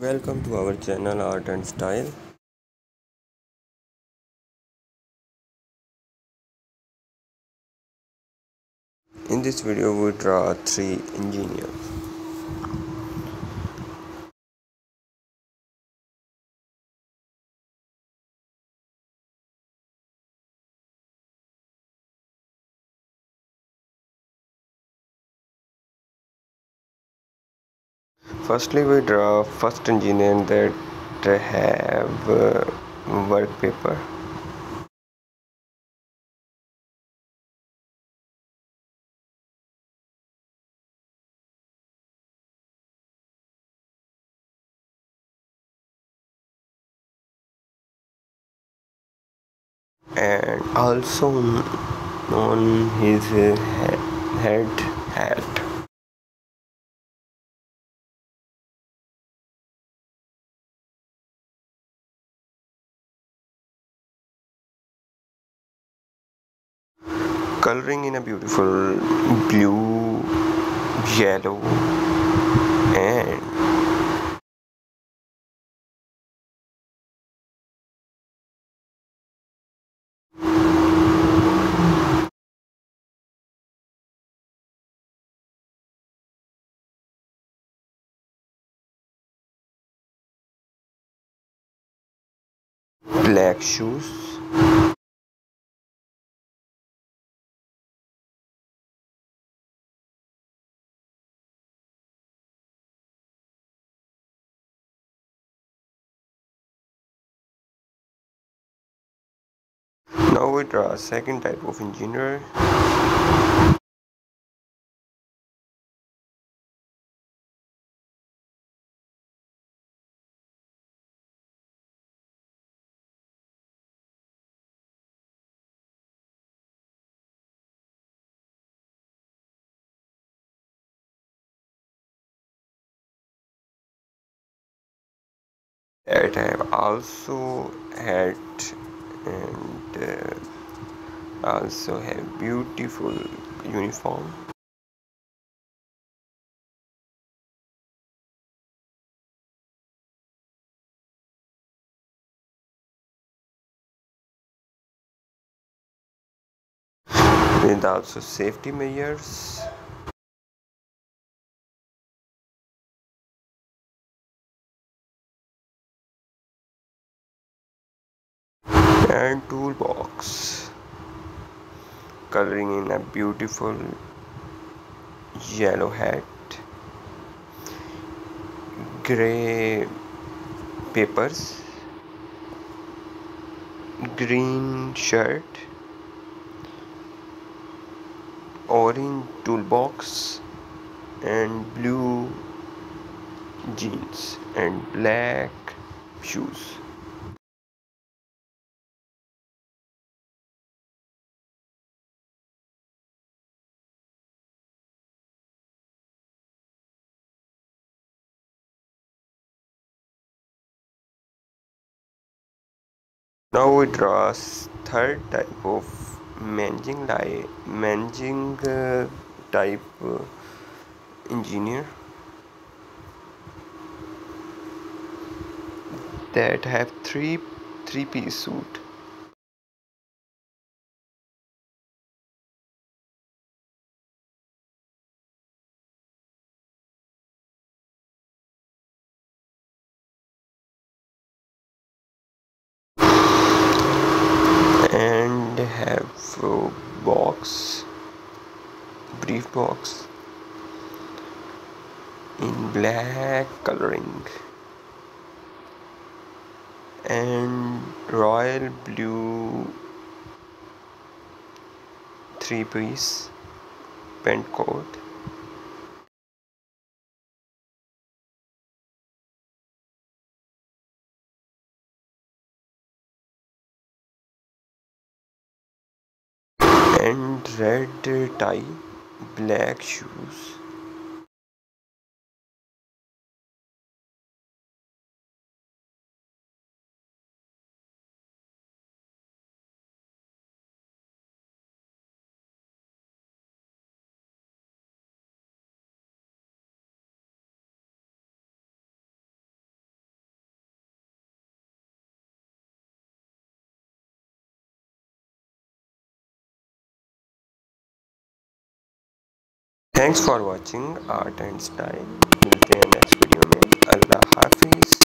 Welcome to our channel Art and Style. In this video we draw three engineers. Firstly we draw first engineer that have uh, work paper. and also on his head hat coloring in a beautiful blue yellow and black shoes now we draw a second type of engineer. That have also had and uh, also have beautiful uniform. With also safety measures and toolbox coloring in a beautiful yellow hat. Gray papers. Green shirt. Orange toolbox. And blue jeans. And black shoes now we draw third type of managing managing uh, type uh, engineer that have three three piece suit and have a box. Brief box. In black coloring. And royal blue three piece. Pant coat and red tie black shoes thanks for watching art and style मिलते हैं next video में अल्लाह हाफिज़